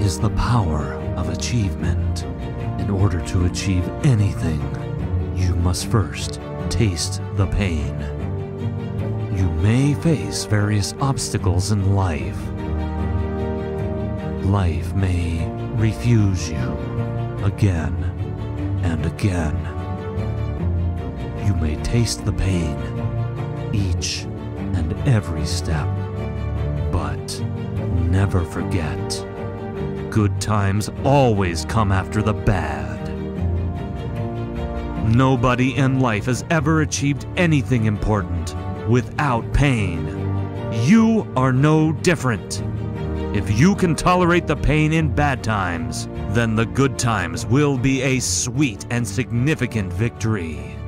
is the power of achievement. In order to achieve anything, you must first taste the pain. You may face various obstacles in life. Life may refuse you again and again. You may taste the pain each and every step, but never forget good times always come after the bad. Nobody in life has ever achieved anything important without pain. You are no different. If you can tolerate the pain in bad times, then the good times will be a sweet and significant victory.